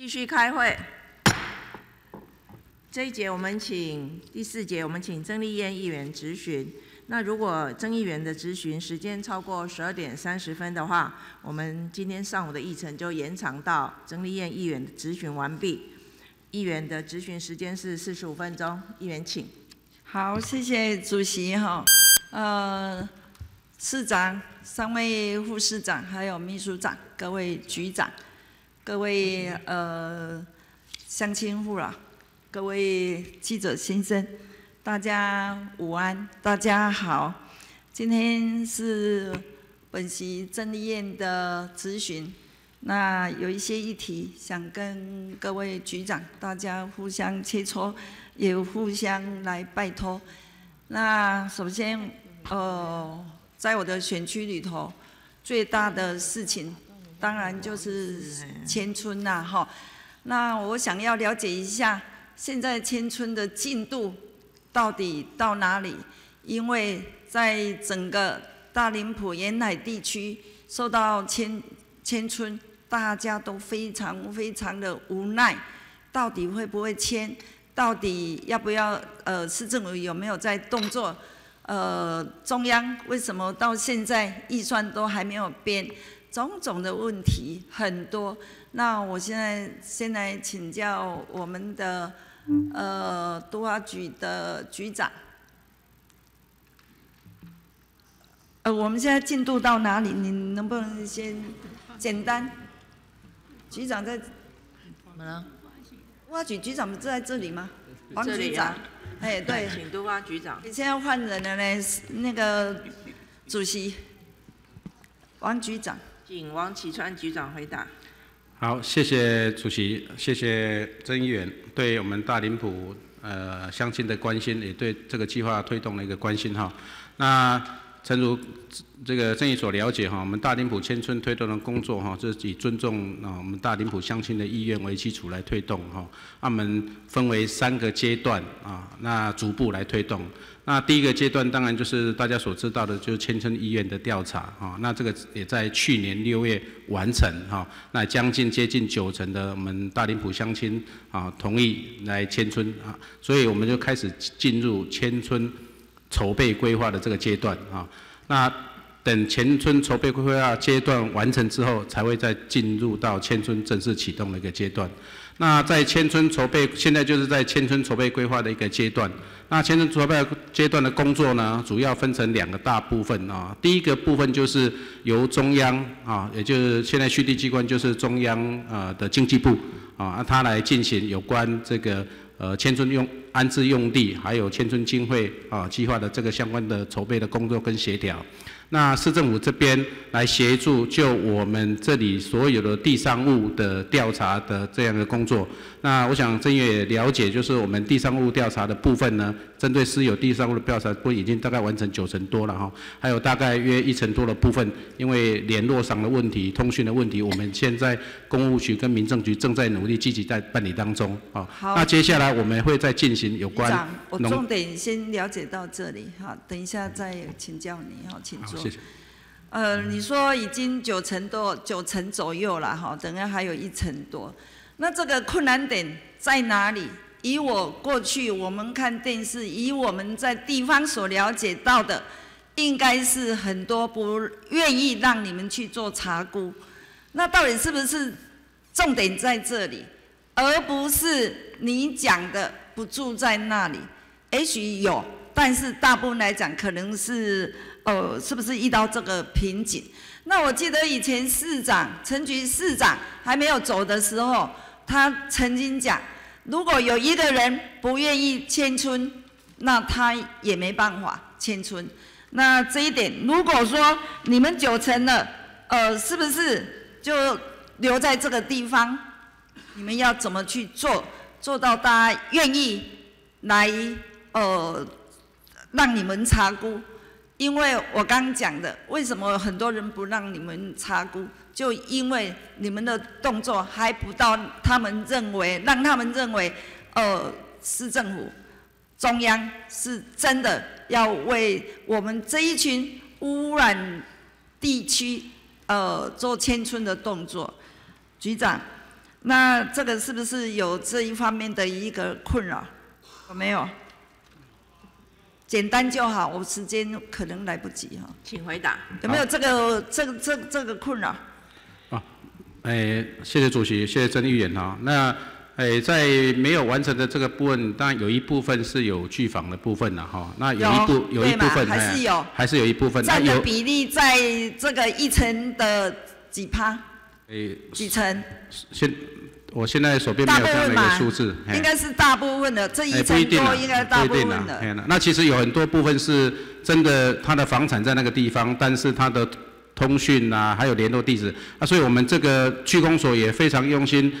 继续开会。这一节我们请第四节，我们请曾丽燕议员质询。那如果曾议员的质询时间超过十二点三十分的话，我们今天上午的议程就延长到曾丽燕议员质询完毕。议员的质询时间是四十五分钟，议员请。好，谢谢主席哈。呃，市长、三位副市长、还有秘书长、各位局长、各位呃乡亲父老。各位记者先生，大家午安，大家好。今天是本席郑丽燕的咨询，那有一些议题想跟各位局长大家互相切磋，也互相来拜托。那首先，呃，在我的选区里头，最大的事情当然就是迁村呐，哈。那我想要了解一下。现在迁村的进度到底到哪里？因为在整个大林埔沿海地区受到迁迁村，大家都非常非常的无奈。到底会不会迁？到底要不要？呃，市政府有没有在动作？呃，中央为什么到现在预算都还没有编？种种的问题很多。那我现在先来请教我们的。呃，都发局的局长，呃，我们现在进度到哪里？你能不能先简单？局长在，怎么了？都发局局长不是在这里吗？王局长，哎，对，请都发局长。你现在换人了呢，那个主席，王局长，请王启川局长回答。好，谢谢主席，谢谢曾议员对我们大林埔呃乡亲的关心，也对这个计划推动的一个关心哈。那诚如这个曾议所了解哈，我们大林埔迁村推动的工作哈，是以尊重啊我们大林埔乡亲的意愿为基础来推动哈。我们分为三个阶段啊，那逐步来推动。那第一个阶段当然就是大家所知道的，就是迁村医院的调查啊。那这个也在去年六月完成哈。那将近接近九成的我们大林埔乡亲啊同意来迁村啊，所以我们就开始进入迁村筹备规划的这个阶段啊。那等前村筹备规划阶段完成之后，才会再进入到千村正式启动的一个阶段。那在千村筹备，现在就是在千村筹备规划的一个阶段。那千村筹备阶段的工作呢，主要分成两个大部分啊。第一个部分就是由中央啊，也就是现在蓄地机关就是中央呃的经济部啊，他来进行有关这个呃迁村用安置用地，还有迁村经费啊计划的这个相关的筹备的工作跟协调。那市政府这边来协助，就我们这里所有的地商物的调查的这样的工作。那我想郑也了解，就是我们地商物调查的部分呢，针对私有地商物的调查，不已经大概完成九成多了哈，还有大概约一成多的部分，因为联络上的问题、通讯的问题，我们现在公务局跟民政局正在努力积极在办理当中啊。好。那接下来我们会再进行有关。我重点先了解到这里哈，等一下再请教你哈，请坐。谢谢。呃，你说已经九成多、九成左右了哈，等下还有一成多。那这个困难点在哪里？以我过去我们看电视，以我们在地方所了解到的，应该是很多不愿意让你们去做查估。那到底是不是重点在这里，而不是你讲的不住在那里？也许有，但是大部分来讲，可能是。呃，是不是遇到这个瓶颈？那我记得以前市长陈局市长还没有走的时候，他曾经讲，如果有一个人不愿意迁村，那他也没办法迁村。那这一点，如果说你们九成了，呃，是不是就留在这个地方？你们要怎么去做，做到大家愿意来呃，让你们查估？因为我刚讲的，为什么很多人不让你们查估？就因为你们的动作还不到他们认为，让他们认为，呃，市政府、中央是真的要为我们这一群污染地区，呃，做迁村的动作。局长，那这个是不是有这一方面的一个困扰？有没有？简单就好，我时间可能来不及哈。请回答。有没有这个这个这这个困扰？哎，谢谢主席，谢谢曾议员哈。那哎，在没有完成的这个部分，当然有一部分是有拒访的部分了哈。那有一部有一部分还是有，还是有一部分占的比例在这个一层的几趴？哎，几层？现我现在手边没有这样的一个数字，应该是大部分的这一层多应该大部分的。那其实有很多部分是真的，他的房产在那个地方，但是他的。通讯啊，还有联络地址啊，所以我们这个区公所也非常用心，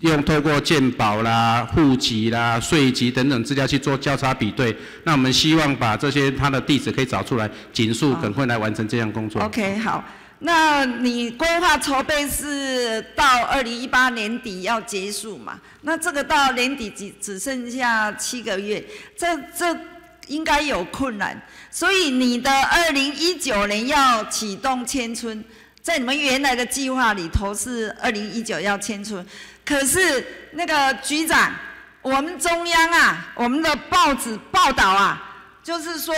用透过鉴保啦、户籍啦、税籍等等资料去做交叉比对。那我们希望把这些他的地址可以找出来，紧速赶快来完成这项工作。OK，好。那你规划筹备是到二零一八年底要结束嘛？那这个到年底只只剩下七个月，这这。应该有困难，所以你的二零一九年要启动迁村，在你们原来的计划里头是二零一九要迁村，可是那个局长，我们中央啊，我们的报纸报道啊，就是说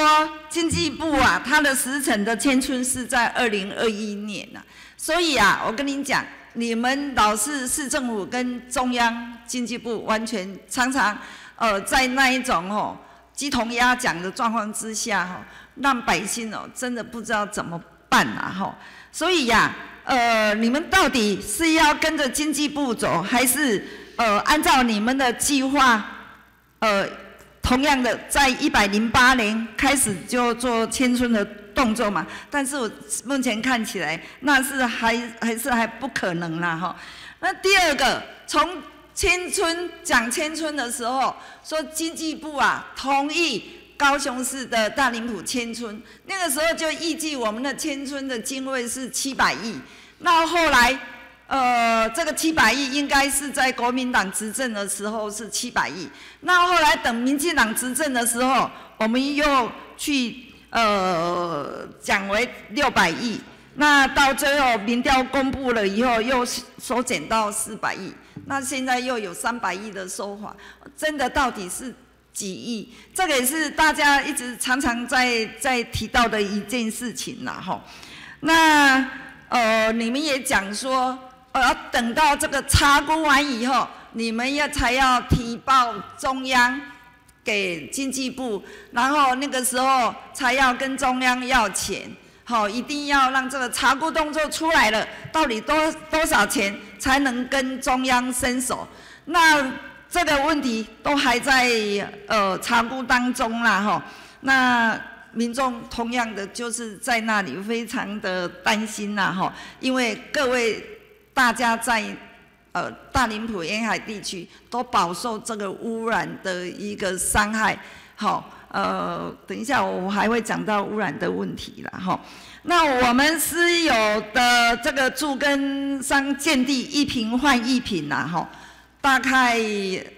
经济部啊，它的时程的迁村是在二零二一年呐，所以啊，我跟你讲，你们老是市政府跟中央经济部完全常常呃在那一种哦。鸡同鸭讲的状况之下，哈，让百姓哦真的不知道怎么办呐，哈。所以呀，呃，你们到底是要跟着经济部走，还是呃按照你们的计划，呃，同样的在一百零八年开始就做千村的动作嘛？但是我目前看起来，那是还还是还不可能啦，哈。那第二个从。千村讲千村的时候，说经济部啊同意高雄市的大林埔千村，那个时候就预计我们的千村的经费是七百亿。那后来，呃，这个七百亿应该是在国民党执政的时候是七百亿。那后来等民进党执政的时候，我们又去呃讲为六百亿。那到最后民调公布了以后，又缩减到四百亿。那现在又有三百亿的收法，真的到底是几亿？这个也是大家一直常常在在提到的一件事情了，吼。那呃，你们也讲说，呃，等到这个查估完以后，你们要才要提报中央给经济部，然后那个时候才要跟中央要钱。好，一定要让这个查估动作出来了，到底多多少钱才能跟中央伸手？那这个问题都还在呃查估当中啦，哈。那民众同样的就是在那里非常的担心呐，哈，因为各位大家在呃大林浦沿海地区都饱受这个污染的一个伤害，好。呃，等一下，我还会讲到污染的问题了哈。那我们私有的这个驻根商建地一平换一平呐哈，大概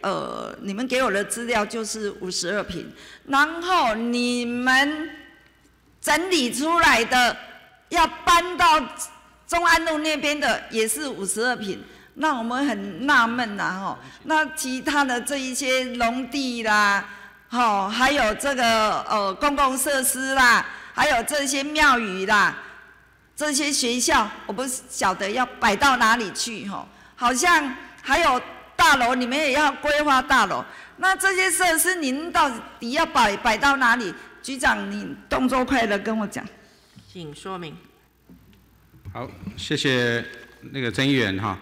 呃，你们给我的资料就是五十二平，然后你们整理出来的要搬到中安路那边的也是五十二平，那我们很纳闷呐哈。那其他的这一些农地啦。吼，还有这个呃公共设施啦，还有这些庙宇啦，这些学校，我不晓得要摆到哪里去哈。好像还有大楼，你们也要规划大楼。那这些设施您到底要摆摆到哪里？局长，你动作快的跟我讲。请说明。好，谢谢那个曾议员哈。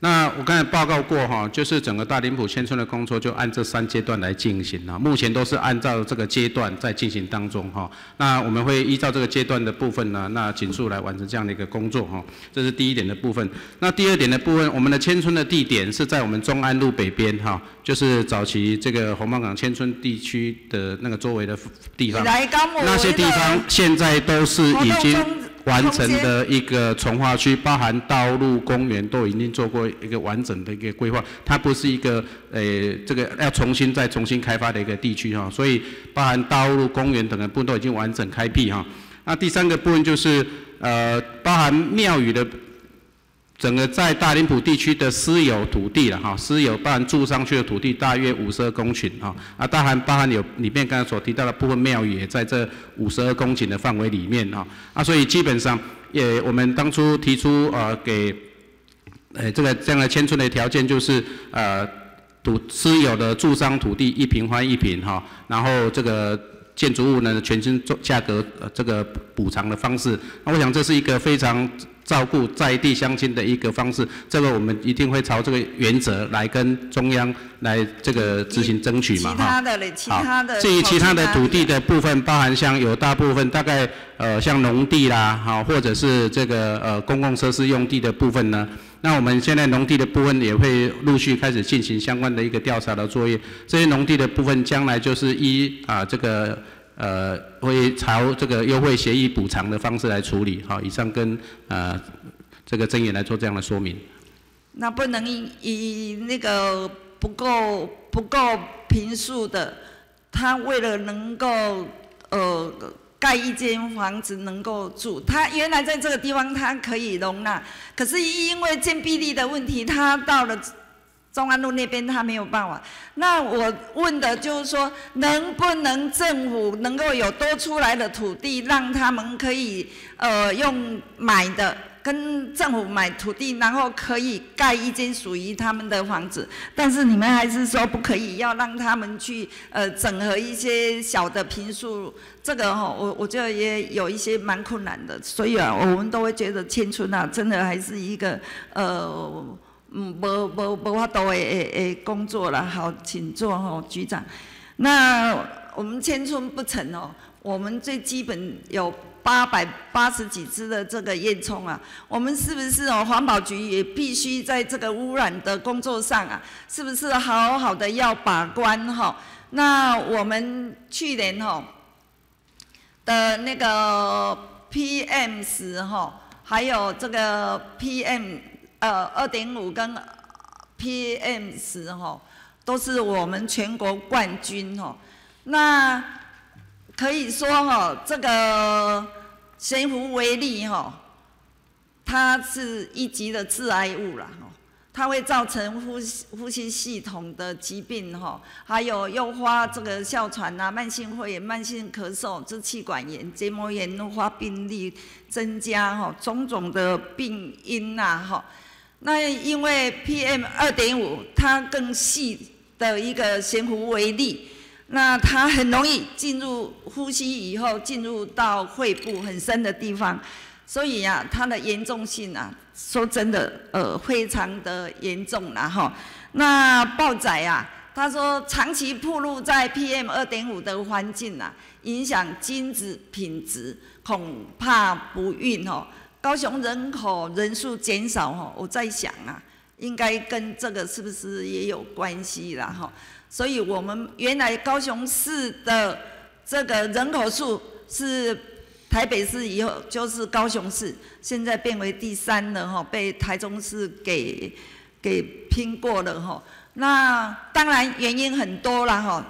那我刚才报告过哈，就是整个大林埔迁村的工作就按这三阶段来进行啊，目前都是按照这个阶段在进行当中哈。那我们会依照这个阶段的部分呢，那紧速来完成这样的一个工作哈。这是第一点的部分。那第二点的部分，我们的迁村的地点是在我们中安路北边哈，就是早期这个红毛港迁村地区的那个周围的地方。那些地方现在都是已经。完成的一个从化区，包含道路、公园都已经做过一个完整的一个规划，它不是一个呃这个要重新再重新开发的一个地区哈，所以包含道路、公园等的部分都已经完整开辟哈。那第三个部分就是呃包含庙宇的整个在大林埔地区的私有土地了哈，私有包含住上去的土地大约五十二公顷哈，啊，当然包含有里面刚才所提到的部分庙宇也在这五十二公顷的范围里面哈，啊，所以基本上也我们当初提出呃给，呃这个这样的迁村的条件就是呃土私有的住商土地一平换一平哈，然后这个。建筑物呢，全新做价格呃这个补偿的方式，那我想这是一个非常照顾在地乡亲的一个方式，这个我们一定会朝这个原则来跟中央来这个执行争取嘛哈。其他的嘞，其他的。至于其他的土地的部分，包含像有大部分大概呃像农地啦，好或者是这个呃公共设施用地的部分呢。那我们现在农地的部分也会陆续开始进行相关的一个调查的作业。这些农地的部分将来就是依啊这个呃会朝这个优惠协议补偿的方式来处理。好，以上跟呃这个曾员来做这样的说明。那不能以那个不够不够平数的，他为了能够呃。盖一间房子能够住，他原来在这个地方他可以容纳，可是因为建蔽力的问题，他到了中安路那边他没有办法。那我问的就是说，能不能政府能够有多出来的土地，让他们可以呃用买的。跟政府买土地，然后可以盖一间属于他们的房子，但是你们还是说不可以，要让他们去呃整合一些小的平数，这个哈，我我觉得也有一些蛮困难的，所以啊，我们都会觉得迁村啊，真的还是一个呃嗯，无无无法多诶诶工作了。好，请坐哈，局长。那我们千村不成哦，我们最基本有。八百八十几只的这个烟囱啊，我们是不是哦？环保局也必须在这个污染的工作上啊，是不是好好的要把关哈？那我们去年哈的那个 PM 十哈，还有这个 PM 呃二点五跟 PM 十哈，都是我们全国冠军哈。那可以说哈，这个悬浮微粒哈，它是一级的致癌物了哈，它会造成呼吸呼吸系统的疾病哈，还有诱发这个哮喘呐、慢性肺炎、慢性咳嗽、支气管炎、结膜炎诱发病例增加哈，种种的病因呐哈。那因为 PM 二点五，它更细的一个悬浮微粒。那它很容易进入呼吸以后，进入到肺部很深的地方，所以呀，它的严重性啊，说真的，呃，非常的严重了哈。那暴仔啊，他说长期暴露在 PM 二点五的环境啊，影响精子品质，恐怕不孕哦。高雄人口人数减少哈，我在想啊，应该跟这个是不是也有关系了哈？所以我们原来高雄市的这个人口数是台北市以后就是高雄市，现在变为第三了哈，被台中市给给拼过了哈。那当然原因很多了哈，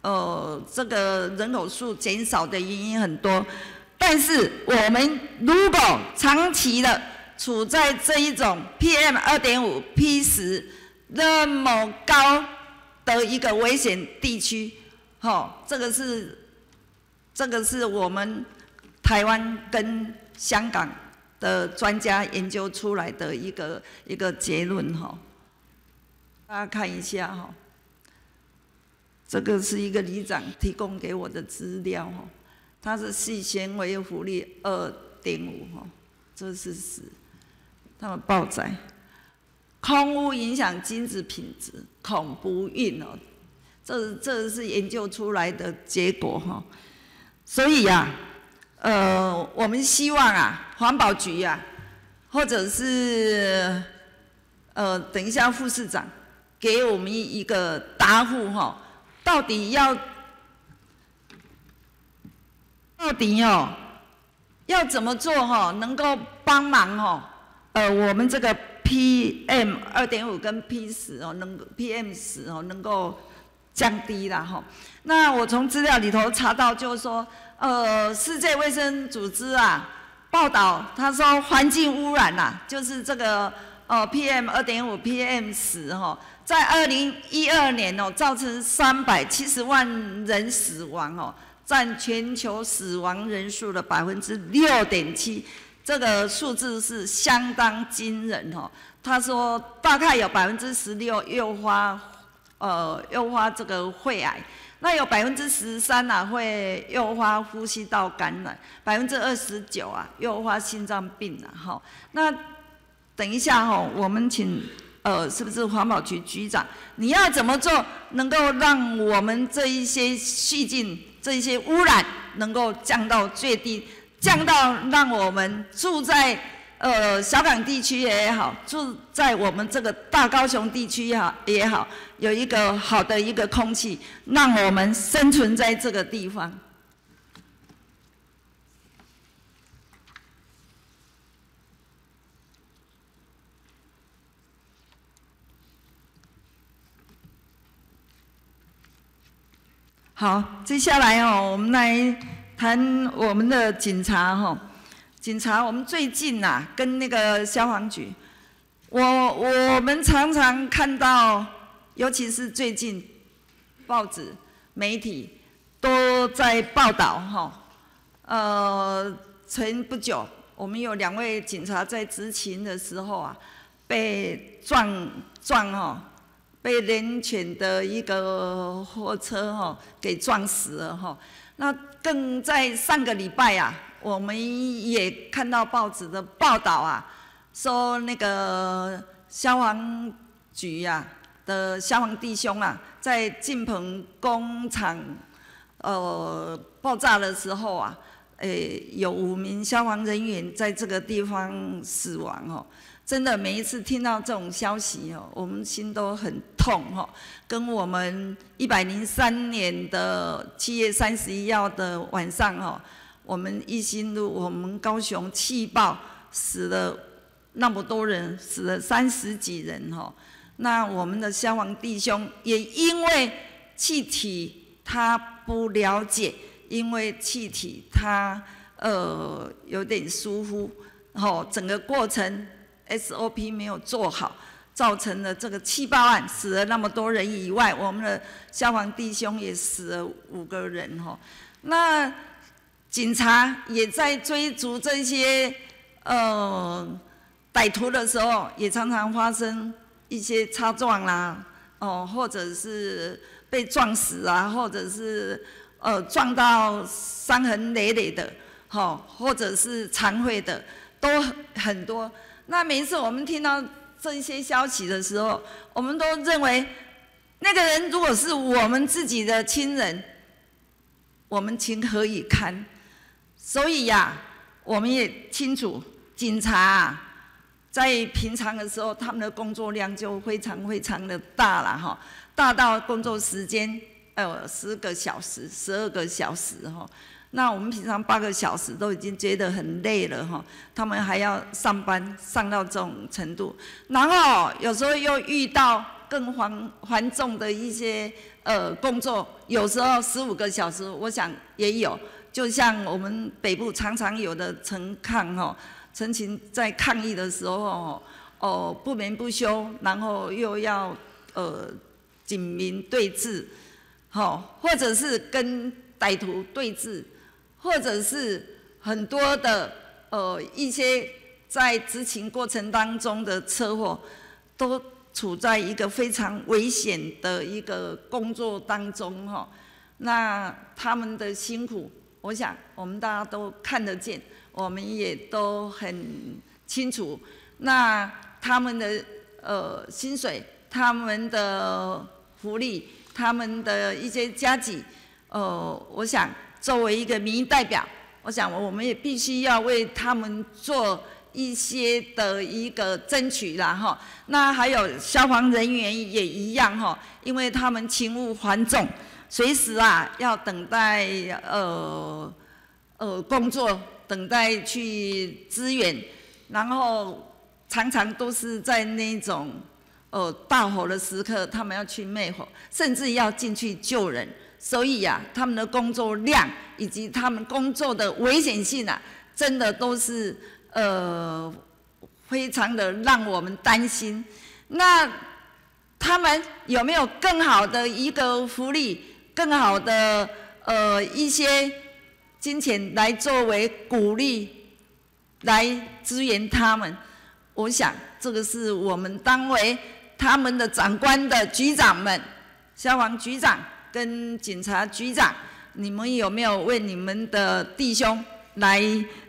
呃，这个人口数减少的原因很多，但是我们如果长期的处在这一种 PM 二点五 P 十那么高。的一个危险地区，哈，这个是，这个是我们台湾跟香港的专家研究出来的一个一个结论，哈，大家看一下，哈，这个是一个里长提供给我的资料，哈，它是细纤维浮力二点五，哈，这是死，他们报载。空污影响精子品质，恐不孕哦。这这是研究出来的结果哈。所以呀，呃，我们希望啊，环保局呀，或者是呃，等一下副市长给我们一个答复哈，到底要到底哦，要怎么做哈，能够帮忙哈，呃，我们这个。PM 二点五跟 P 十哦，能 PM 十哦能够降低了哈。那我从资料里头查到，就是说，呃，世界卫生组织啊，报道，他说环境污染呐，就是这个呃 PM 二点五 PM 十哈，在二零一二年哦，造成三百七十万人死亡哦，占全球死亡人数的百分之六点七，这个数字是相当惊人哦。他说大概有百分之十六诱发呃诱发这个肺癌。那有百分之十三呐会诱发呼吸道感染，百分之二十九啊诱发心脏病啊，哈。那等一下哈，我们请呃是不是环保局局长？你要怎么做能够让我们这一些细菌、这些污染能够降到最低，降到让我们住在。呃，小港地区也好，住在我们这个大高雄地区也好，也好，有一个好的一个空气，让我们生存在这个地方。好，接下来哦，我们来谈我们的警察哈。警察，我们最近呐，跟那个消防局，我我们常常看到，尤其是最近，报纸、媒体都在报道哈。呃，前不久，我们有两位警察在执勤的时候啊，被撞撞哦，被人犬的一个货车哈给撞死了哈。那更在上个礼拜啊。我们也看到报纸的报道啊，说那个消防局呀的消防弟兄啊，在晋鹏工厂呃爆炸的时候啊，诶有五名消防人员在这个地方死亡哦。真的每一次听到这种消息哦，我们心都很痛哈。跟我们一百零三年的七月三十一号的晚上哦。我们一心路，我们高雄气爆死了那么多人，死了三十几人哈。那我们的消防弟兄也因为气体他不了解，因为气体他呃有点疏忽，哦整个过程 SOP 没有做好，造成了这个七八万死了那么多人以外，我们的消防弟兄也死了五个人哈。那警察也在追逐这些呃歹徒的时候，也常常发生一些擦撞啦，哦，或者是被撞死啊，或者是呃撞到伤痕累累的，哈，或者是残废的，都很多。那每一次我们听到这些消息的时候，我们都认为那个人如果是我们自己的亲人，我们情何以堪？所以呀，我们也清楚，警察在平常的时候，他们的工作量就非常非常的大了哈，大到工作时间呃十个小时、十二个小时哈。那我们平常八个小时都已经觉得很累了哈，他们还要上班上到这种程度，然后有时候又遇到更繁繁重的一些呃工作，有时候十五个小时，我想也有。就像我们北部常常有的陈抗哈，陈情在抗议的时候哦不眠不休，然后又要呃警民对峙，吼，或者是跟歹徒对峙，或者是很多的呃一些在执勤过程当中的车祸，都处在一个非常危险的一个工作当中哈，那他们的辛苦。我想，我们大家都看得见，我们也都很清楚。那他们的呃薪水、他们的福利、他们的一些加给，呃，我想作为一个民意代表，我想我们也必须要为他们做一些的一个争取啦，哈。那还有消防人员也一样哈，因为他们勤务繁重。随时啊，要等待呃呃工作，等待去支援，然后常常都是在那种呃大火的时刻，他们要去灭火，甚至要进去救人。所以呀，他们的工作量以及他们工作的危险性啊，真的都是呃非常的让我们担心。那他们有没有更好的一个福利，更好的呃一些金钱来作为鼓励，来支援他们？我想这个是我们单位他们的长官的局长们，消防局长跟警察局长，你们有没有为你们的弟兄来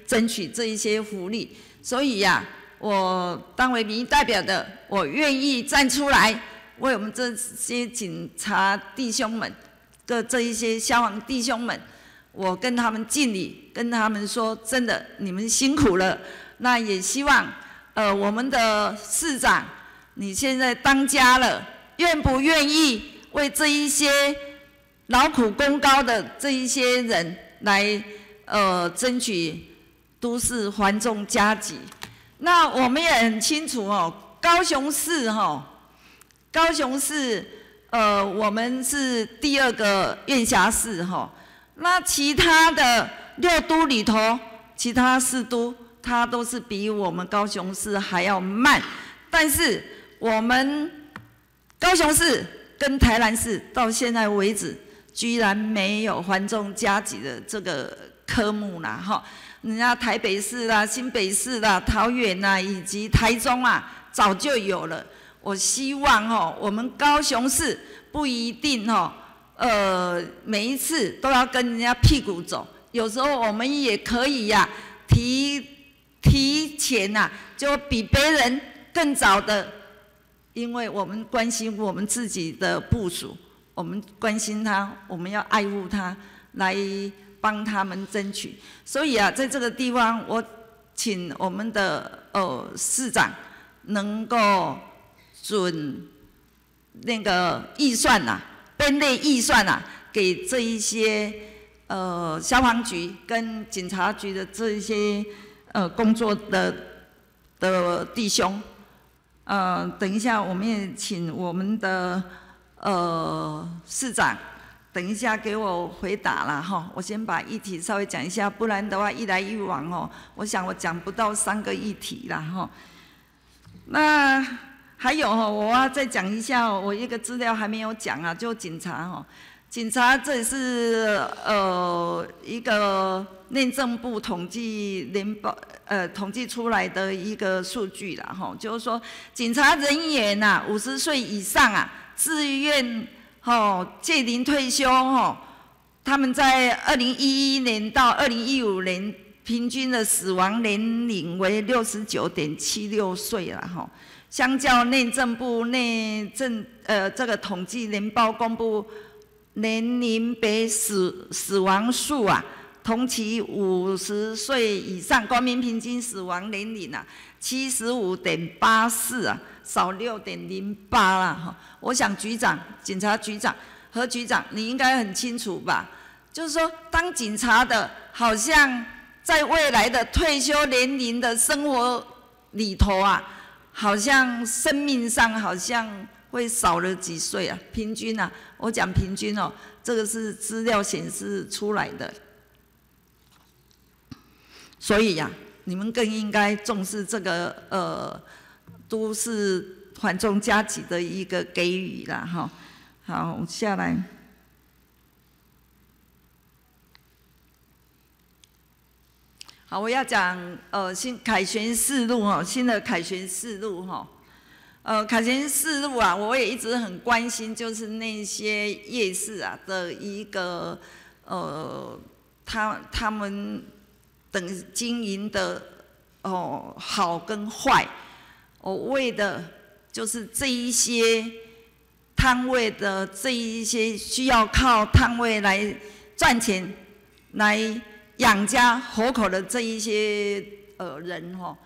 争取这一些福利？所以呀，我当为民意代表的，我愿意站出来。为我们这些警察弟兄们的这一些消防弟兄们，我跟他们敬礼，跟他们说，真的你们辛苦了。那也希望，呃，我们的市长，你现在当家了，愿不愿意为这一些劳苦功高的这一些人来，呃，争取都市环重加急？那我们也很清楚哦，高雄市哈。高雄市，呃，我们是第二个院辖市哈。那其他的六都里头，其他四都，它都是比我们高雄市还要慢。但是我们高雄市跟台南市到现在为止，居然没有环重加急的这个科目啦哈。人家台北市啦、新北市啦、桃园呐，以及台中啊，早就有了。我希望哈，我们高雄市不一定哈，呃，每一次都要跟人家屁股走，有时候我们也可以呀，提提前呐，就比别人更早的，因为我们关心我们自己的部署，我们关心他，我们要爱护他，来帮他们争取。所以啊，在这个地方，我请我们的呃市长能够。准那个预算呐，编列预算呐，给这一些呃消防局跟警察局的这一些呃工作的的弟兄，呃，等一下我们也请我们的呃市长，等一下给我回答了哈。我先把议题稍微讲一下，不然的话一来一往哦，我想我讲不到三个议题了哈。那。还有哈，我要再讲一下，我一个资料还没有讲啊，就警察哈，警察这是呃一个内政部统计联报呃统计出来的一个数据了哈，就是说警察人员呐，五十岁以上啊，自愿哦届龄退休哦，他们在二零一一年到二零一五年平均的死亡年龄为六十九点七六岁了哈。相较内政部内政呃这个统计年报公布年龄别死死亡数啊，同期五十岁以上国民平均死亡年龄啊，七十五点八四啊，少六点零八啦哈。我想局长、警察局长何局长，你应该很清楚吧？就是说，当警察的，好像在未来的退休年龄的生活里头啊。好像生命上好像会少了几岁啊，平均啊，我讲平均哦，这个是资料显示出来的。所以呀，你们更应该重视这个呃，都是缓冲加急的一个给予了哈。好，下来。好，我要讲呃新凯旋四路哈，新的凯旋四路哈，呃凯旋四路啊，我也一直很关心，就是那些夜市啊的一个呃，他他们等经营的哦好跟坏，我为的就是这一些摊位的这一些需要靠摊位来赚钱来。养家活口的这一些呃人哈，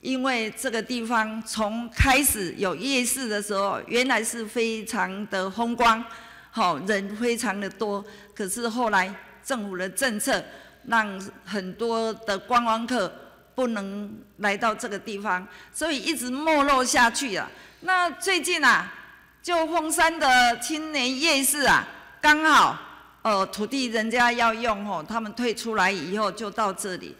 因为这个地方从开始有夜市的时候，原来是非常的风光，好人非常的多。可是后来政府的政策让很多的观光客不能来到这个地方，所以一直没落下去了。那最近啊，就凤山的青年夜市啊，刚好。呃，土地人家要用吼，他们退出来以后就到这里。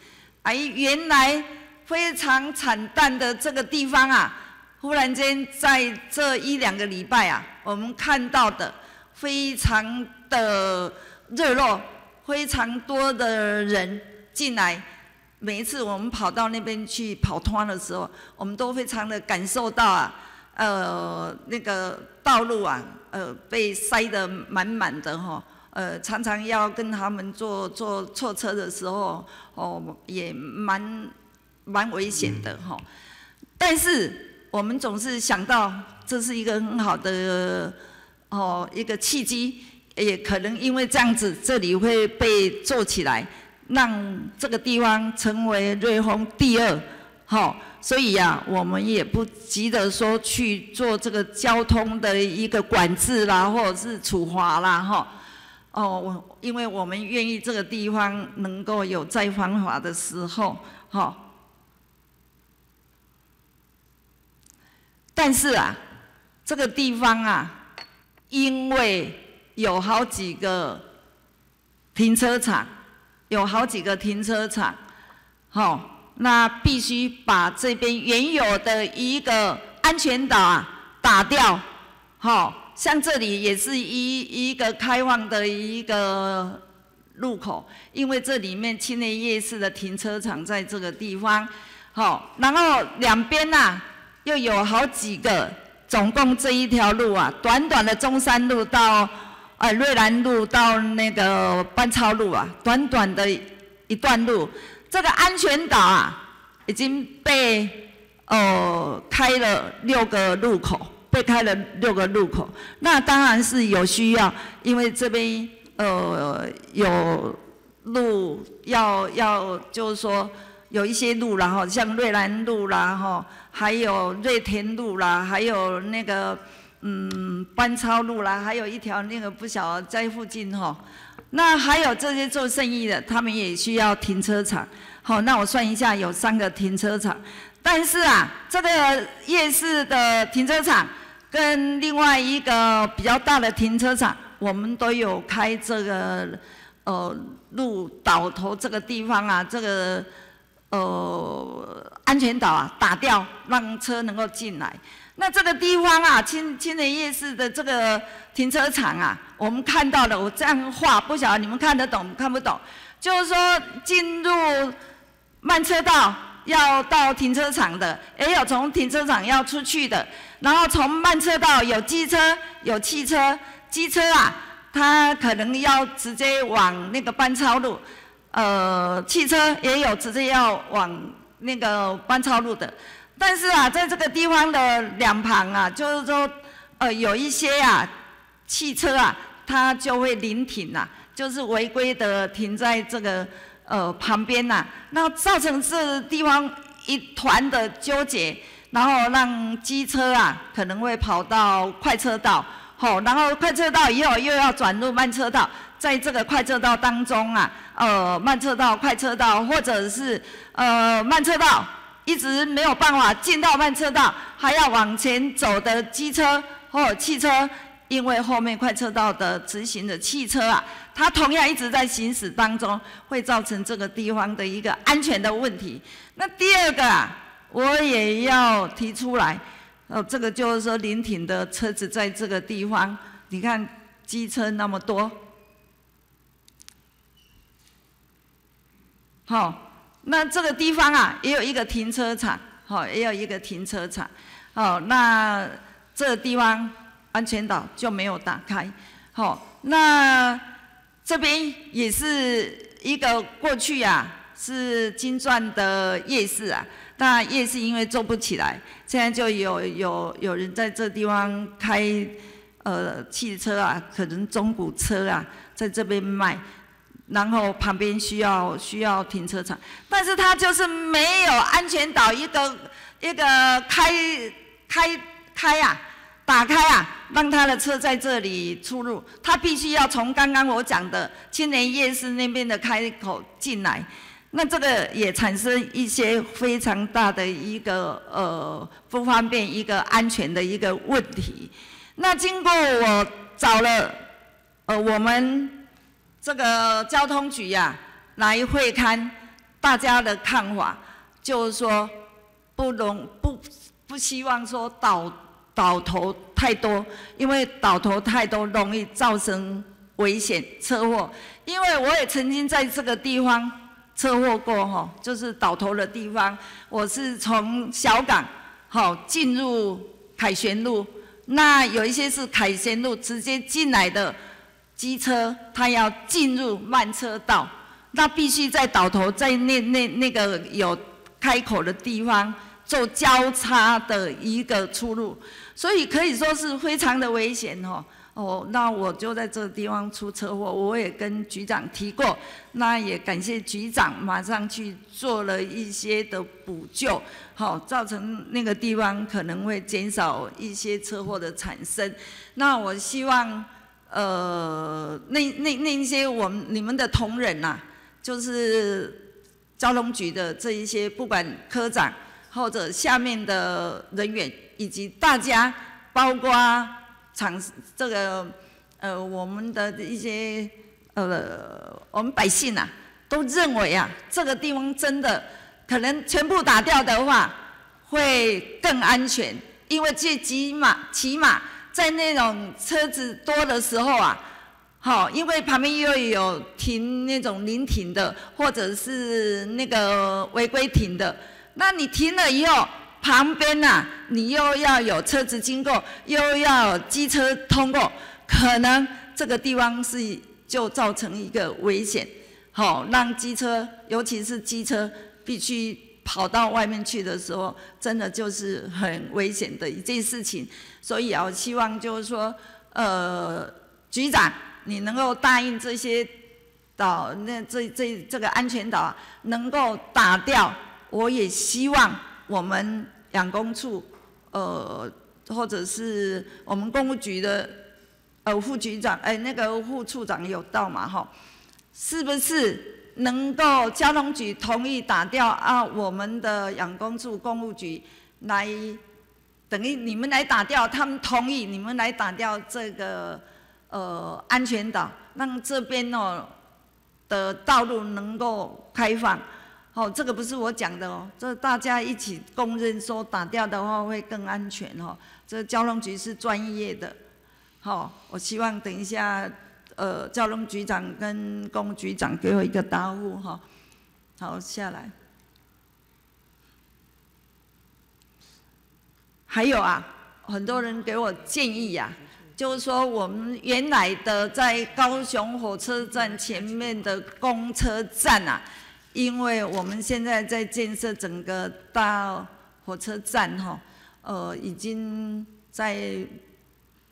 哎，原来非常惨淡的这个地方啊，忽然间在这一两个礼拜啊，我们看到的非常的热络，非常多的人进来。每一次我们跑到那边去跑团的时候，我们都非常的感受到啊，呃，那个道路啊，呃，被塞得满满的哈，呃，常常要跟他们坐坐错车的时候，哦，也蛮蛮危险的哈。但是我们总是想到这是一个很好的哦一个契机，也可能因为这样子，这里会被做起来。让这个地方成为瑞丰第二，好，所以呀，我们也不急着说去做这个交通的一个管制啦，或者是处罚啦，哈，哦，我因为我们愿意这个地方能够有再繁华的时候，哈，但是啊，这个地方啊，因为有好几个停车场。有好几个停车场，好，那必须把这边原有的一个安全岛啊打掉，好，像这里也是一一个开放的一个路口，因为这里面青年夜市的停车场在这个地方，好，然后两边呐又有好几个，总共这一条路啊，短短的中山路到。啊，瑞兰路到那个班超路啊，短短的一段路，这个安全岛啊，已经被呃开了六个路口，被开了六个路口。那当然是有需要，因为这边呃有路要要，就是说有一些路然后像瑞兰路啦哈，还有瑞田路啦，还有那个。嗯，班超路啦，还有一条那个不晓在附近哈。那还有这些做生意的，他们也需要停车场。好，那我算一下，有三个停车场。但是啊，这个夜市的停车场跟另外一个比较大的停车场，我们都有开这个呃路岛头这个地方啊，这个呃安全岛啊打掉，让车能够进来。那这个地方啊，青青年夜市的这个停车场啊，我们看到了。我这样画，不晓得你们看得懂看不懂？就是说，进入慢车道要到停车场的，也有从停车场要出去的。然后从慢车道有机车、有汽车，机车啊，它可能要直接往那个班超路，呃，汽车也有直接要往那个班超路的。但是啊，在这个地方的两旁啊，就是说，呃，有一些啊，汽车啊，它就会临停呐，就是违规的停在这个呃旁边呐，那造成这地方一团的纠结，然后让机车啊可能会跑到快车道，好，然后快车道以后又要转入慢车道，在这个快车道当中啊，呃，慢车道、快车道或者是呃慢车道。一直没有办法进到慢车道，还要往前走的机车或汽车，因为后面快车道的直行的汽车啊，它同样一直在行驶当中，会造成这个地方的一个安全的问题。那第二个啊，我也要提出来，哦，这个就是说临停的车子在这个地方，你看机车那么多，好。那这个地方啊，也有一个停车场，好，也有一个停车场，好，那这地方安全岛就没有打开，好，那这边也是一个过去啊，是金钻的夜市啊，但夜市因为做不起来，现在就有有有人在这地方开呃汽车啊，可能中古车啊，在这边卖。然后旁边需要需要停车场，但是他就是没有安全岛一个一个开开开啊，打开啊，让他的车在这里出入，他必须要从刚刚我讲的青年夜市那边的开口进来，那这个也产生一些非常大的一个呃不方便一个安全的一个问题。那经过我找了呃我们。这个交通局呀，来会勘，大家的看法，就是说不容不不希望说倒倒头太多，因为倒头太多容易造成危险车祸。因为我也曾经在这个地方车祸过哈，就是倒头的地方，我是从小港好进入凯旋路，那有一些是凯旋路直接进来的机车，它要进入慢车道。那必须在倒头，在那那那个有开口的地方做交叉的一个出入，所以可以说是非常的危险哦。哦，那我就在这个地方出车祸，我也跟局长提过，那也感谢局长马上去做了一些的补救，好，造成那个地方可能会减少一些车祸的产生。那我希望，呃，那那那一些我们你们的同仁呐。就是交通局的这一些，不管科长或者下面的人员，以及大家，包括厂这个呃我们的一些呃我们百姓呐，都认为啊，这个地方真的可能全部打掉的话，会更安全，因为最起码起码在那种车子多的时候啊。好，因为旁边又有停那种临停的，或者是那个违规停的，那你停了以后，旁边呐，你又要有车子经过，又要机车通过，可能这个地方是就造成一个危险，好，让机车，尤其是机车必须跑到外面去的时候，真的就是很危险的一件事情，所以啊，希望就是说，呃，局长。你能够答应这些岛，那这这这个安全岛能够打掉，我也希望我们养工处，呃，或者是我们公务局的呃副局长，哎，那个副处长有到嘛？哈，是不是能够交通局同意打掉啊？我们的养工处公务局来，等于你们来打掉，他们同意你们来打掉这个。呃，安全岛让这边哦的道路能够开放，哦，这个不是我讲的哦，这大家一起公认说打掉的话会更安全哦。这交通局是专业的，好，我希望等一下呃交通局长跟公局长给我一个答复哈。好，下来，还有啊，很多人给我建议呀。就是说，我们原来的在高雄火车站前面的公车站啊，因为我们现在在建设整个大火车站哈，呃，已经在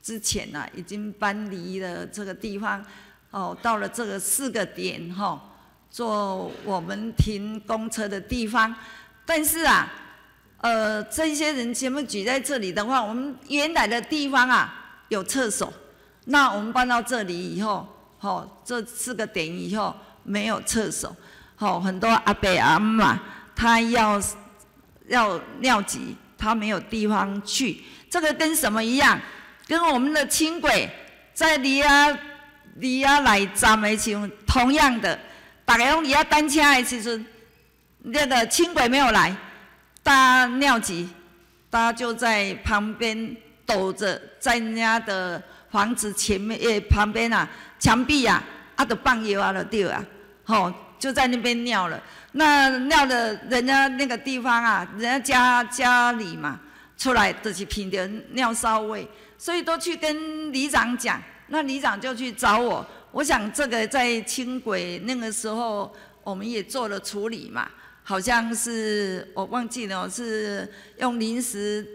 之前呐，已经搬离了这个地方，哦，到了这个四个点哈，做我们停公车的地方。但是啊，呃，这些人全部举在这里的话，我们原来的地方啊。有厕所，那我们搬到这里以后，吼，这四个点以后没有厕所，吼，很多阿伯阿妈他要要尿急，他没有地方去，这个跟什么一样？跟我们的轻轨在离啊离啊来站的时候，同样的，大家用离亚单车的时阵，那个轻轨没有来，大尿急，大家就在旁边。抖着在人家的房子前面诶旁边啊墙壁啊啊都放油啊都掉啊，吼就在那边尿了。那尿的人家那个地方啊，人家家家里嘛出来就是凭着尿骚味，所以都去跟里长讲。那里长就去找我。我想这个在轻轨那个时候我们也做了处理嘛，好像是我忘记了是用临时。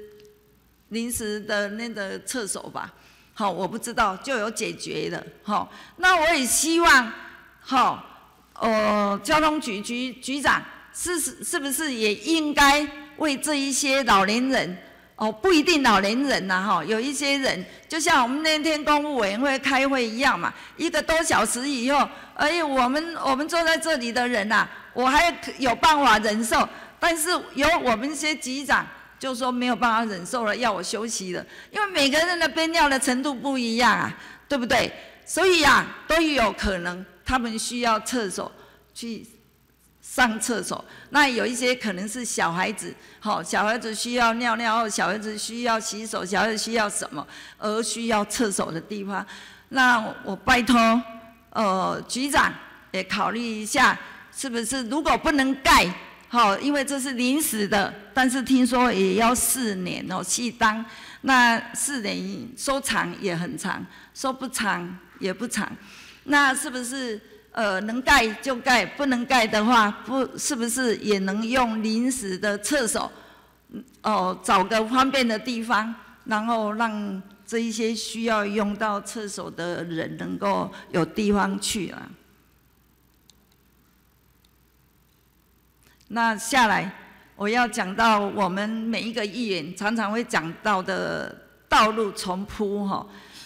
临时的那个厕所吧，好，我不知道就有解决了，好，那我也希望，好，呃，交通局局局长是是是不是也应该为这一些老年人，哦，不一定老年人呐，哈，有一些人，就像我们那天公务委员会开会一样嘛，一个多小时以后，哎，我们我们坐在这里的人呐，我还有办法忍受，但是有我们一些局长。就说没有办法忍受了，要我休息了，因为每个人的憋尿的程度不一样啊，对不对？所以呀，都有可能他们需要厕所去上厕所。那有一些可能是小孩子，好，小孩子需要尿尿，小孩子需要洗手，小孩子需要什么而需要厕所的地方，那我拜托，呃，局长也考虑一下，是不是如果不能盖，好，因为这是临时的，但是听说也要四年哦，细当，那四年收长也很长，收不长也不长，那是不是？呃，能盖就盖，不能盖的话，不是不是也能用临时的厕所？哦，找个方便的地方，然后让这一些需要用到厕所的人能够有地方去啊。那下来我要讲到我们每一个议员常常会讲到的道路重铺哈。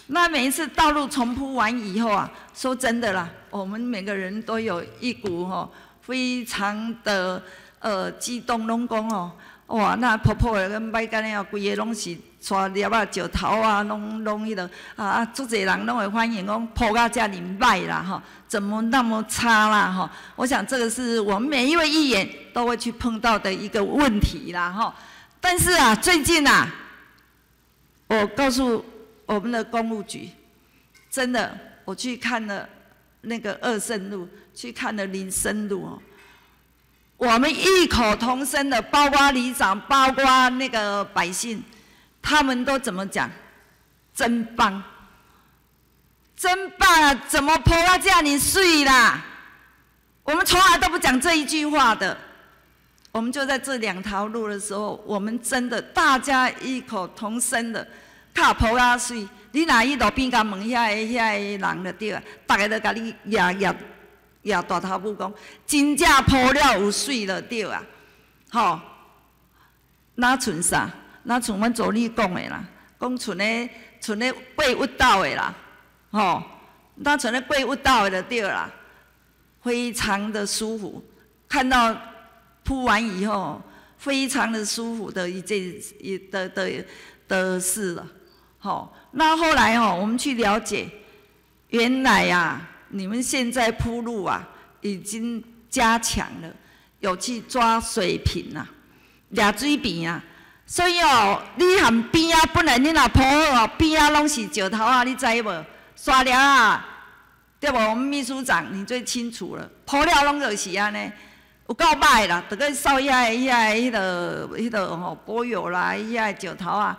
那每一次道路重铺完以后啊，说真的啦，我们每个人都有一股吼，非常的呃激动，拢讲哦，哇，那婆婆的跟摆干了，规个拢是带叶啊、石头啊，拢拢迄个啊啊，足侪人拢会欢迎讲铺到遮尔歹啦吼，怎么那么差啦吼？我想这个是我们每一位议员都会去碰到的一个问题啦吼。但是啊，最近啊，我告诉。我们的公务局，真的，我去看了那个二圣路，去看了林森路哦。我们异口同声的，包括里长，包括那个百姓，他们都怎么讲？真棒，真棒啊！怎么婆要叫你睡啦？我们从来都不讲这一句话的。我们就在这两条路的时候，我们真的大家异口同声的。卡铺啊水，你若去路边甲问遐个遐个人就对啊，逐个都甲你压压压大头母讲，真正铺了有水就对啊，吼，那剩啥？那剩阮助理讲的啦，讲剩咧剩咧过物道的啦，吼，那剩咧过物道的就对啦，非常的舒服，看到铺完以后，非常的舒服的一件一的的的事了。好，那后来哦，我们去了解，原来呀，你们现在铺路啊，已经加强了，有去抓水平啊，俩水平啊，所以哦，你含边啊，本来你若铺好哦，边啊拢是石头啊，你知无？刷了啊，对无？我们秘书长你最清楚了，铺了拢就是安尼，有够歹啦，得个扫遐遐迄个迄个吼柏油啦，遐石头啊。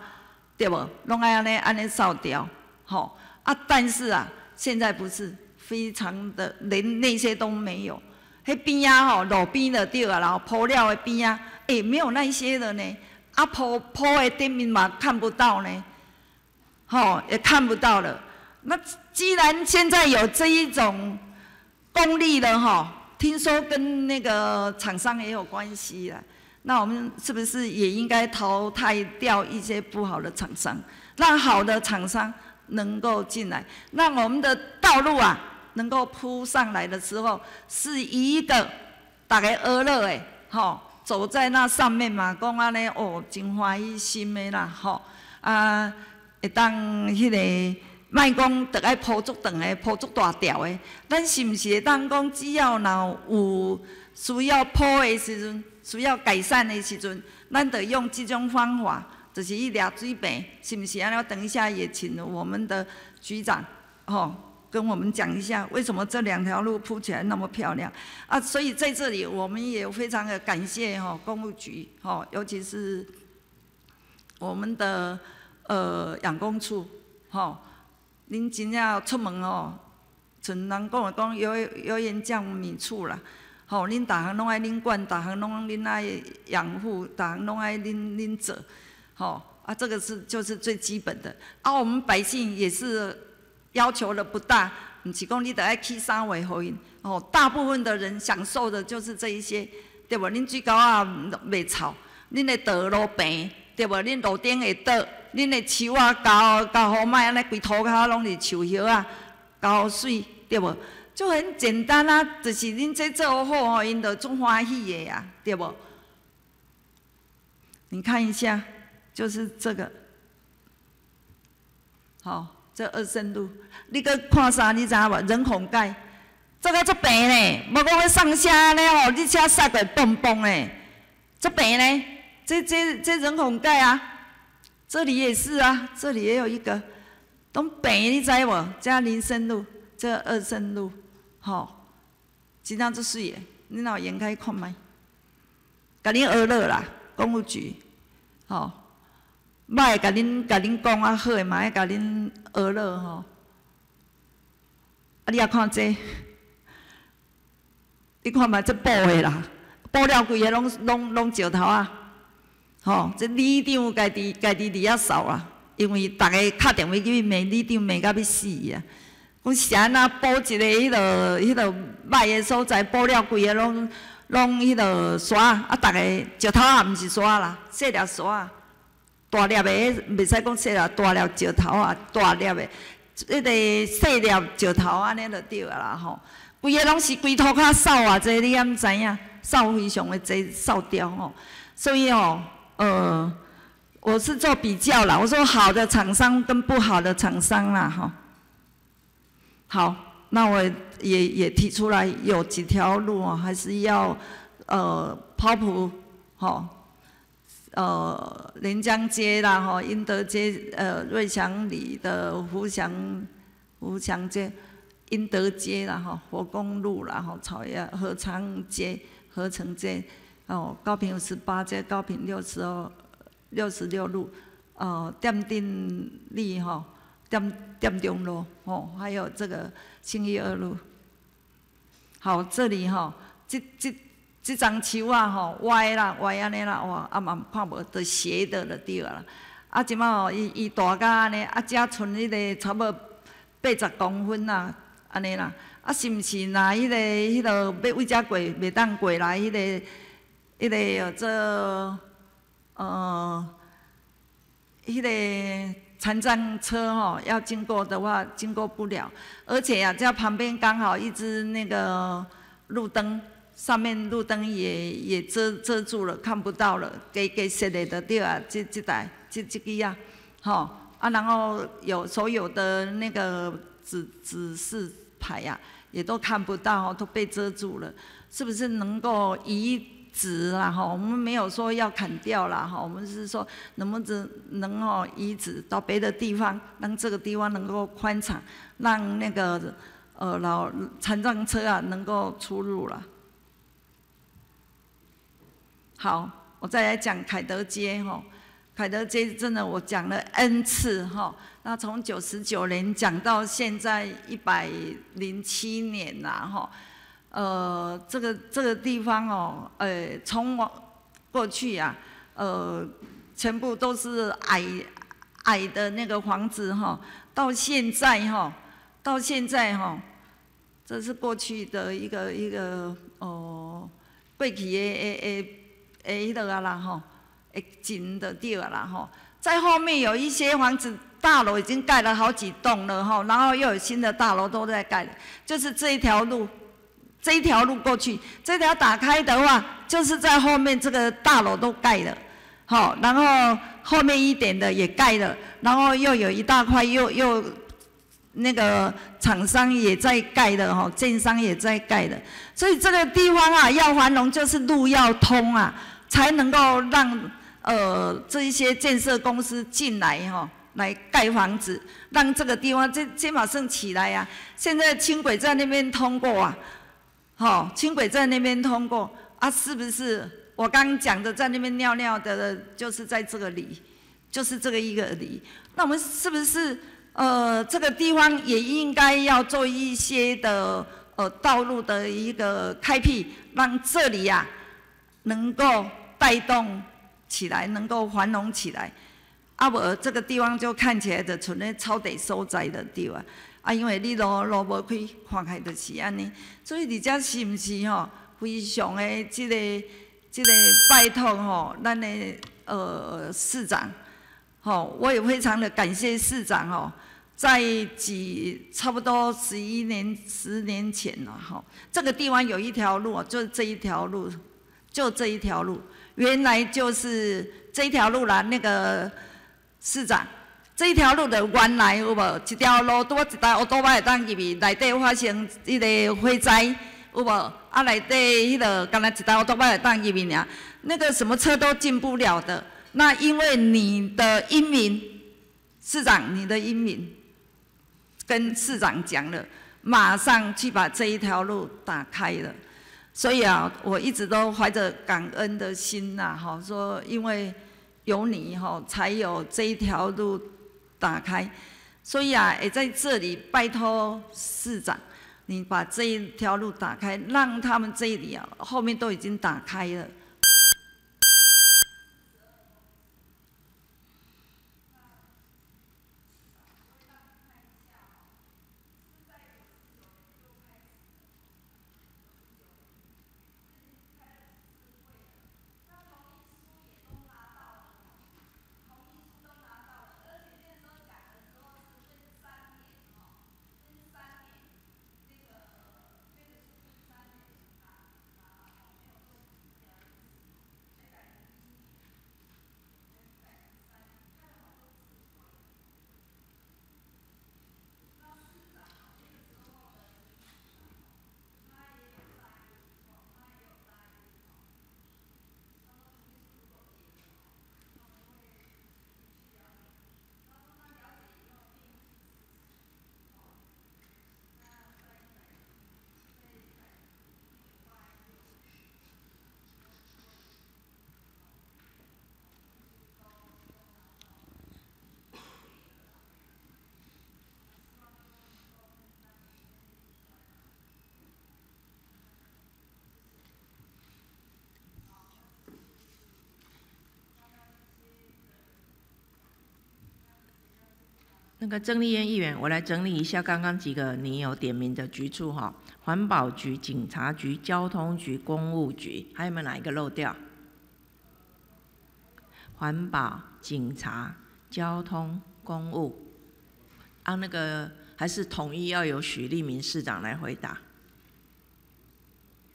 对不？拢爱安尼安尼扫掉，吼啊！但是啊，现在不是非常的，连那些都没有。迄边啊，吼路边的对啊，然后铺料的边啊，哎，没有那些的呢。啊，铺铺的店面嘛看不到呢，吼也看不到了。那既然现在有这一种功力了，哈，听说跟那个厂商也有关系了。那我们是不是也应该淘汰掉一些不好的厂商，让好的厂商能够进来，让我们的道路啊能够铺上来的时候，是一个大家娱乐的，吼，走在那上面嘛，讲安尼哦，真欢喜心的啦，吼，啊，会当迄个，卖讲得爱铺足长的，铺足大条的，咱是毋是会当讲只要若有需要铺的时阵？需要改善的时阵，咱得用这种方法，就是一俩水平，是不是？然后等一下也请我们的局长，吼，跟我们讲一下，为什么这两条路铺起来那么漂亮啊？所以在这里，我们也非常的感谢哈公务局，哈，尤其是我们的呃养工处，哈，您真正出门哦，像人讲的讲，有有言降米处啦。吼，恁逐项拢爱恁管，逐项拢恁爱养护，逐项拢爱恁恁做，吼啊，这个是就是最基本的。啊，我们百姓也是要求的不大，毋是讲你得爱去三维好因，哦，大部分的人享受的就是这一些，对无？恁水沟啊袂臭，恁的道路平，对无？恁路顶会倒，恁的树啊高高好卖，安尼规涂骹拢是树叶啊，高水，对无？就很简单啊，就是恁在做好吼，因就总欢喜的呀，对不？你看一下，就是这个，好，这二圣路，你搁看啥？你知影无？人孔盖，这个足平呢，无讲要上下呢哦，你车塞过蹦蹦呢，足平呢，这这这人孔盖啊，这里也是啊，这里也有一个，都平你知无？这林森路，这二圣路，吼，真正足水的，你若眼开看觅，甲恁学乐啦，公务局，吼。歹甲恁甲恁讲啊好诶，嘛爱甲恁学乐吼。啊，你也看这，你看嘛，这布诶啦，布料规个拢拢拢石头啊。吼，这里长家己家己伫遐扫啊，因为逐个敲电话去骂里长，骂甲要死啊。讲是安那布一个迄落迄落歹诶所在，补了规个拢拢迄落沙啊，逐个石头也毋是沙啦，细粒刷。大粒的，袂使讲细粒，大粒石头啊，大粒的，迄个细粒石头安尼就对啊啦吼。规个拢是规涂骹扫啊，这你敢知影？扫非常的济，扫掉吼。所以哦，呃，我是做比较啦，我说好的厂商跟不好的厂商啦吼。好，那我也也提出来，有几条路啊，还是要呃抛铺吼。呃，临江街啦，吼，英德街，呃，瑞祥里的福祥福祥街，英德街啦，吼，佛公路啦，吼，草原合昌街、合成街，哦，高平十八街，高平六十二六十六路，哦，店定里吼，店店中路，吼，还有这个新义二路。好，这里哈，这这。即张树啊吼歪啦歪安尼啦哇啊嘛看无着斜的就对啦啊即满吼伊伊大甲安尼啊遮剩迄个差不多八十公分啦安尼啦啊是毋是若迄个迄落要为遮过袂当过来迄个迄个做呃迄个残障车吼要经过的话经过不了而且啊在旁边刚好一只那个路灯上面路灯也也遮遮住了，看不到了，给给设的的掉啊，这这台这这个呀，吼啊，然后有所有的那个指指示牌呀，也都看不到，都被遮住了，是不是能够移植啦？哈，我们没有说要砍掉了哈，我们是说能不能能够移植到别的地方，让这个地方能够宽敞，让那个呃老残障车啊能够出入了。好，我再来讲凯德街哈。凯德街真的我讲了 N 次哈。那从九十九年讲到现在一百零七年了哈。呃，这个这个地方哦，呃，从我过去呀，呃，全部都是矮矮的那个房子哈。到现在哈，到现在哈，这是过去的一个一个哦，过去的诶诶。诶，迄个啊啦吼，会近的地啊啦哈，在后面有一些房子大楼已经盖了好几栋了哈，然后又有新的大楼都在盖，就是这一条路，这一条路过去，这条打开的话，就是在后面这个大楼都盖了，好，然后后面一点的也盖了，然后又有一大块又又。那个厂商也在盖的哈，建商也在盖的，所以这个地方啊，要繁荣就是路要通啊，才能够让呃这一些建设公司进来哈，来盖房子，让这个地方这这马上起来呀。现在轻轨在那边通过啊，好，轻轨在那边通过啊，是不是？我刚讲的在那边尿尿的，就是在这个里，就是这个一个里，那我们是不是？呃，这个地方也应该要做一些的呃道路的一个开辟，让这里呀能够带动起来，能够繁荣起来。啊，无这个地方就看起来的纯咧超地所在的地方。啊，因为你路路无开，看开就是安尼。所以你遮是毋是吼，非常的这个这个拜托吼，咱的呃市长。吼，我也非常的感谢市长吼，在几差不多十一年、十年前了吼，这个地方有一条路，就这一条路，就这一条路，原来就是这一条路啦。那个市长这一条路的原来有无？一条路拄一台乌多摆会当入去，内底发生迄个火灾有无？啊，内底迄个刚才一台乌多摆会当入去尔，那个什么车都进不了的。那因为你的英明，市长，你的英明跟市长讲了，马上去把这一条路打开了。所以啊，我一直都怀着感恩的心呐，哈，说因为有你哈，才有这一条路。打开，所以啊，也在这里拜托市长，你把这一条路打开，让他们这里啊，后面都已经打开了。那个郑丽燕议员，我来整理一下刚刚几个你有点名的局处哈，环保局、警察局、交通局、公务局，还有没有哪一个漏掉？环保、警察、交通、公务，啊，那个还是统一要由许立明市长来回答。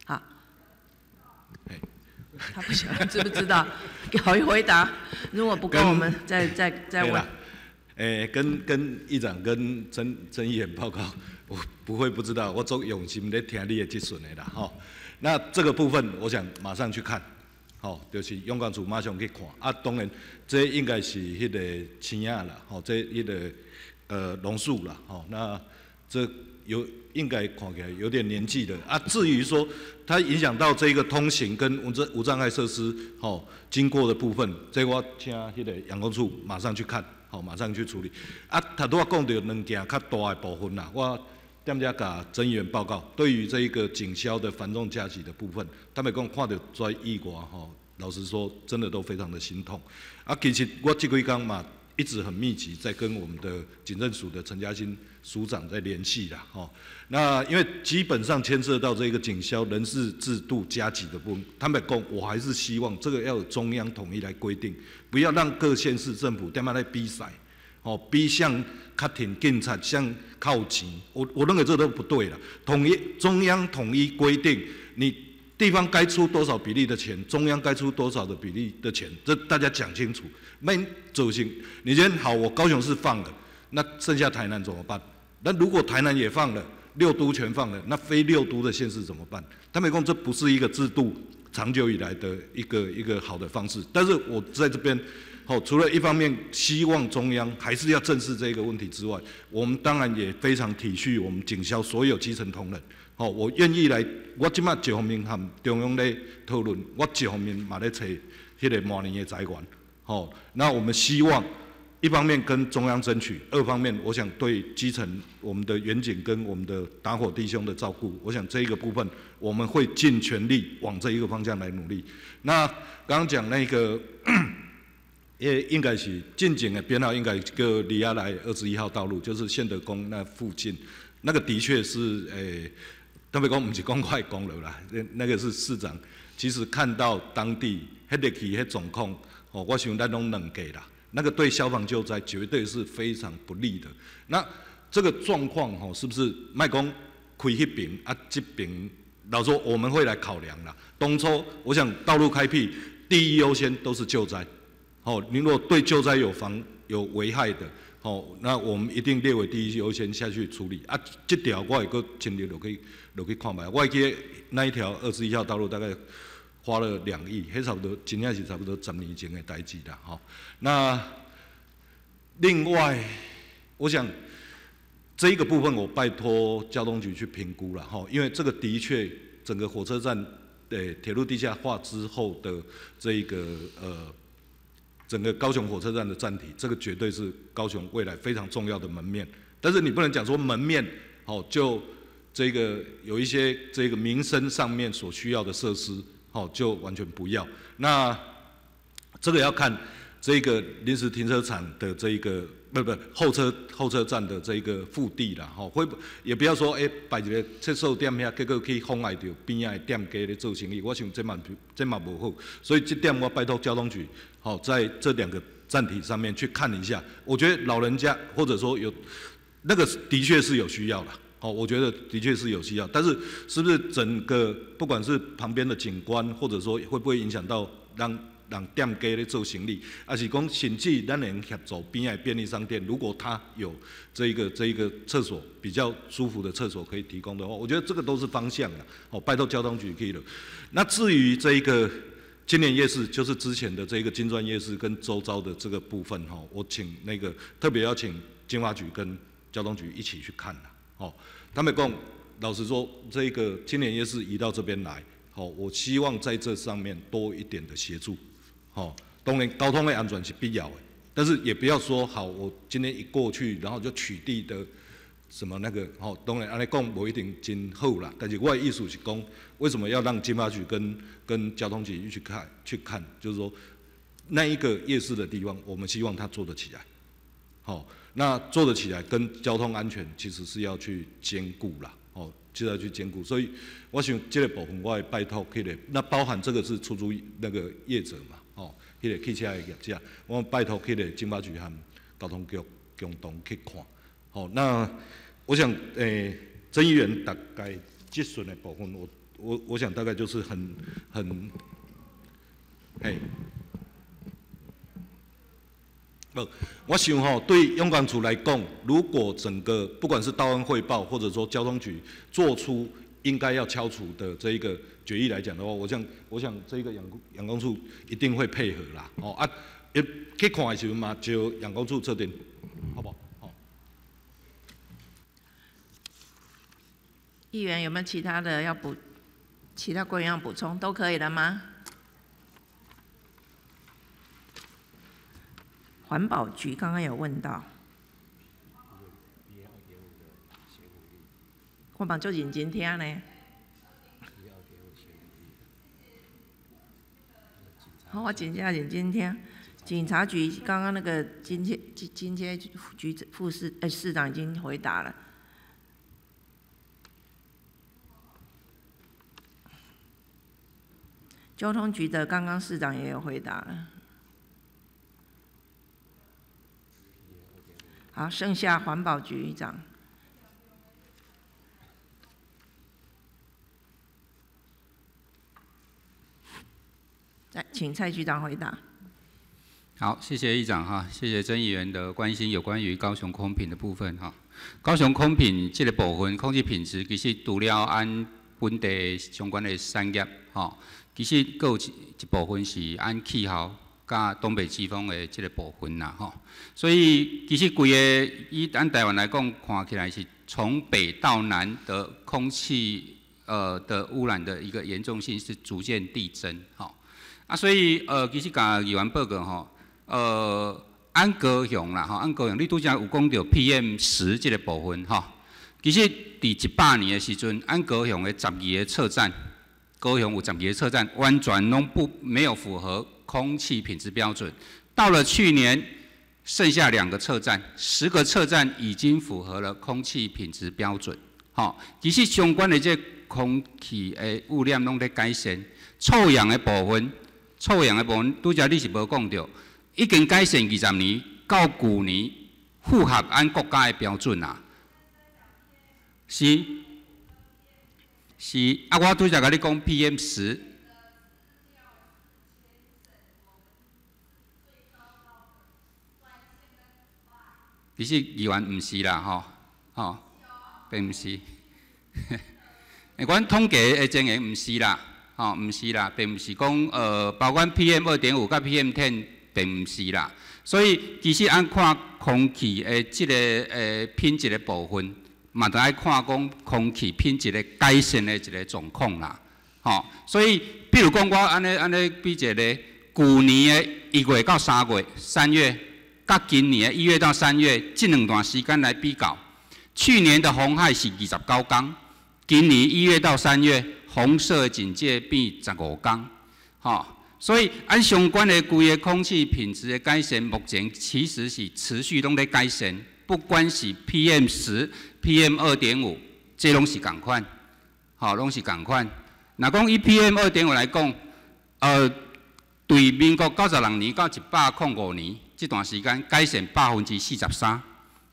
好，他不晓得知不知道？好一回答，如果不够，我们再再再问。诶，跟跟议长跟曾曾议员报告，我不会不知道，我做用心在听你的质询的啦，吼。那这个部分，我想马上去看，吼，就是勇敢处马上去看。啊，当然，这应该是迄个青亚啦，吼，这迄个呃榕树啦，吼。那这有应该看起来有点年纪的。啊，至于说它影响到这个通行跟无障无障碍设施，吼，经过的部分，这我请迄个阳光处马上去看。好，马上去处理。啊，他都要讲到两件较大的部分啦。我踮遮甲增员报告，对于这一个警消的繁重假期的部分，他们讲看到在意外吼，老实说，真的都非常的心痛。啊，其实我这几天嘛，一直很密集在跟我们的警政署的陈嘉欣署长在联系啦，吼。那因为基本上牵涉到这个警消人事制度加级的部分，他们讲，我还是希望这个要有中央统一来规定。不要让各县市政府他妈来比赛，哦，比向卡挺警察向靠钱，我我认为这都不对了。统一中央统一规定，你地方该出多少比例的钱，中央该出多少的比例的钱，这大家讲清楚。没走行，你先好，我高雄市放了，那剩下台南怎么办？那如果台南也放了，六都全放了，那非六都的县市怎么办？他们讲这不是一个制度。长久以来的一个一个好的方式，但是我在这边，好，除了一方面希望中央还是要正视这个问题之外，我们当然也非常体恤我们警消所有基层同仁，好，我愿意来，我今麦一方面和中央咧讨论，我一方面嘛咧找迄个模拟的财源，好，那我们希望。一方面跟中央争取，二方面我想对基层我们的远景跟我们的打火弟兄的照顾，我想这一个部分我们会尽全力往这一个方向来努力。那刚刚讲那个，也应该是近景的编号，应该个里亚来二十一号道路，就是宪德宫那附近，那个的确是诶，特别讲不是讲快公路啦，那那个是市长，其实看到当地迄个起迄状况，哦，我想咱拢能给啦。那个对消防救灾绝对是非常不利的。那这个状况吼，是不是卖公亏一饼啊？这边老说我们会来考量啦。东初我想道路开辟第一优先都是救灾。哦，你若对救灾有防有危害的，吼，那我们一定列为第一优先下去处理。啊，这条我会搁尽力落去落去看卖。我记得那一条二十一号道路大概花了两亿，迄差不多真正是差不多十年前的代志啦，吼。那另外，我想这一个部分我拜托交通局去评估了，吼，因为这个的确整个火车站的铁路地下化之后的这一个呃。整个高雄火车站的站体，这个绝对是高雄未来非常重要的门面。但是你不能讲说门面，哦，就这个有一些这个民生上面所需要的设施，哦，就完全不要。那这个要看这个临时停车场的这一个。不不，候车候车站的这一个腹地啦，吼，会不也不要说，哎，摆一个厕所店遐，结果去妨碍到边仔的店家咧做生意，我想这嘛这嘛无好，所以这点我拜托交通局，好在这两个站体上面去看一下，我觉得老人家或者说有那个的确是有需要的，哦，我觉得的确是有需要，但是是不是整个不管是旁边的景观，或者说会不会影响到让。让店家咧做行李，还是讲甚至咱能协助边仔便利商店，如果他有这一个这一个厕所比较舒服的厕所可以提供的话，我觉得这个都是方向啊。哦，拜托交通局可以了。那至于这一个青年夜市，就是之前的这个金砖夜市跟周遭的这个部分哈，我请那个特别邀请金华局跟交通局一起去看了。哦，他们讲，老实说，这个青年夜市移到这边来，好，我希望在这上面多一点的协助。哦，当然交通的安全是必要的，但是也不要说好，我今天一过去，然后就取缔的什么那个，哦，当然安尼讲不一定真好啦。但是我的意思是讲，为什么要让金发局跟跟交通局去看去看，就是说那一个夜市的地方，我们希望它做得起来。好，那做得起来跟交通安全其实是要去兼顾啦，哦，就要去兼顾。所以我想这个部分我会拜托去的，那包含这个是出租那个业者嘛。哦，迄个汽车的业者，我拜托迄个警察局和交通局共同去看。好，那我想，诶，曾议员大概结算的部分，我我我想大概就是很很，嘿，不，我想吼，对永光处来讲，如果整个不管是道安汇报，或者说交通局做出应该要敲除的这一个。决议来讲的话，我想，我想这一个阳阳光处一定会配合啦。哦啊，一去看的时候嘛，就阳光处设定，好不好？好。议员有没有其他的要补？其他官员要补充都可以了吗？环保局刚刚有问到，我把就认真听呢。好，我请假请今天，警察局刚刚那个今天今今天局副市哎市长已经回答了，交通局的刚刚市长也有回答了，好，剩下环保局长。来，请蔡局长回答。好，谢谢议长哈，谢谢曾议员的关心，有关于高雄空品的部分哈。高雄空品这个部分，空气品质其实除了按本地相关的产业哈，其实各有一部分是按气候加东北季风的这个部分呐吼。所以其实规个以按台湾来讲，看起来是从北到南的空气呃的污染的一个严重性是逐渐递增哈。啊，所以呃，其实甲议员报告吼，呃，安高雄啦吼，安高雄，你拄则有讲到 PM 十这个部分吼，其实伫一百年的时阵，安高雄的十二个车站，高雄有十二个车站，完全拢不没有符合空气品质标准。到了去年，剩下两个车站，十个车站已经符合了空气品质标准。吼，其实相关的这空气的污染拢在改善，臭氧的部分。臭氧的部分，拄则你是无讲到，已经改善二十年，到去年符合按国家的标准啊。是是，啊，我拄则甲你讲 PM 十。其实议员毋是啦，吼，吼，并毋是。阮统计的情形毋是啦，吼，毋是啦，并毋是讲呃，包括 PM 二点五甲 PM 10，并毋是啦。所以其实按看空气的即个呃品质的部分，嘛得爱看讲空气品质的改善的一个状况啦，吼。所以比如讲我安尼安尼比一个，去年的一月到三月，三月，甲今年一月到三月，这两段时间来比较，去年的红海是二十九天。今年一月到三月，红色警戒变十五天，吼，所以按相关的规个空气品质的改善，目前其实是持续拢在改善，不管是 PM 十、PM 二点五，这拢是共款，吼，拢是共款。若讲以 PM 二点五来讲，呃，对民国九十六年到一百零五年这段时间，改善百分之四十三。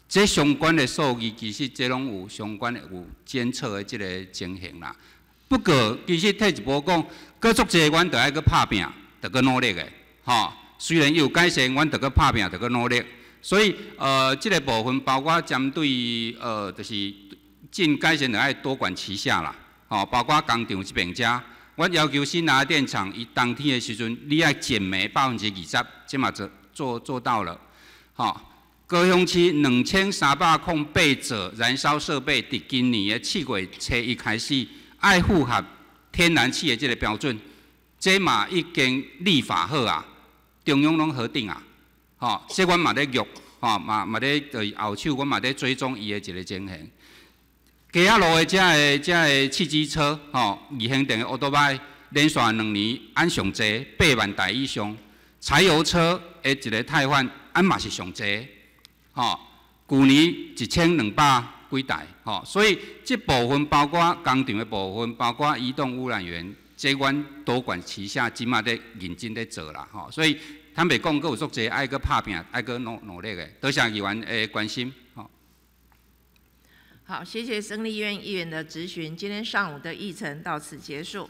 这相关的数据，其实这拢有相关的有监测的这个情形啦。不过，其实退一步讲，各足者，阮得爱去拍拼，得去努力的，吼。虽然有改善，阮得去拍拼，得去努力。所以，呃，这个部分包括针对呃，就是进改善，得爱多管齐下啦，吼。包括工厂这边遮，阮要求新拿电厂，伊当天的时阵，你爱减煤百分之二十，即嘛做做做到了，吼。高雄市两千三百空八座燃烧设备，伫今年的七月初一开始，爱符合天然气的这个标准，这嘛已经立法好啊，中央拢核定啊，吼，所以阮嘛咧约，吼嘛嘛咧在后手，阮嘛咧追踪伊的一个情形。街仔路的遮个遮个汽机车，吼，二型电的奥多拜，连续两年按上侪八万台以上，柴油车的一个汰换按嘛是上济。吼，去年一千两百几台，吼，所以这部分包括工厂的部分，包括移动污染源，这阮多管齐下，即马在认真在做啦，吼，所以坦白讲，佫有足济爱佫拍拼，爱佫努努力的，多谢议员诶关心，吼。好，谢谢生立医院议员的质询，今天上午的议程到此结束。